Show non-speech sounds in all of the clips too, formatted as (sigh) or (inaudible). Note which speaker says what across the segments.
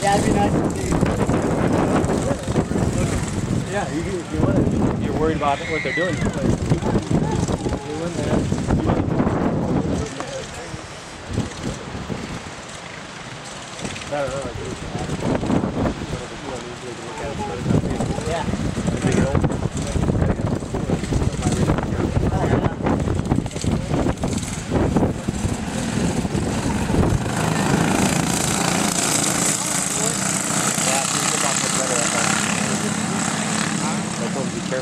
Speaker 1: Yeah, it'd be nice to see.
Speaker 2: Yeah, you, you, to, you're worried about what they're doing. But you win there. I don't know.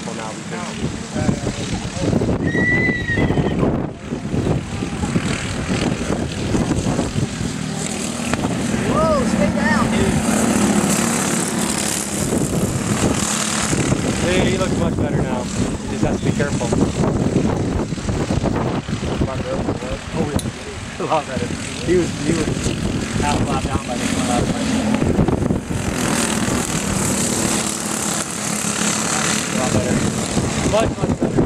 Speaker 2: Careful now because
Speaker 1: Whoa, stay down, dude.
Speaker 2: Hey, he looks much better now. He just has to be careful. Oh yeah, (laughs) a lot better. He was he was half flat down by this one last night. Better. Much much better.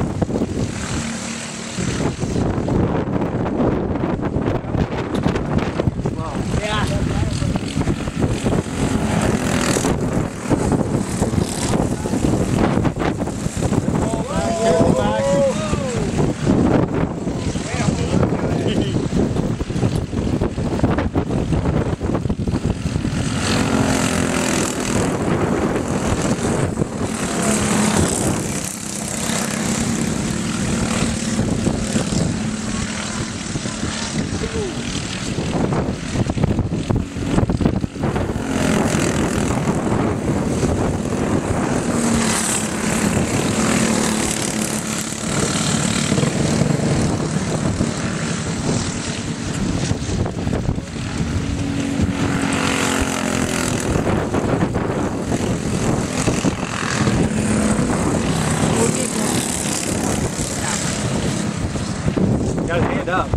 Speaker 2: it
Speaker 1: up.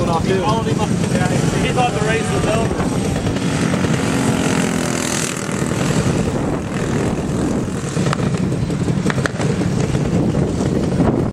Speaker 2: Off, too. he thought the race was over.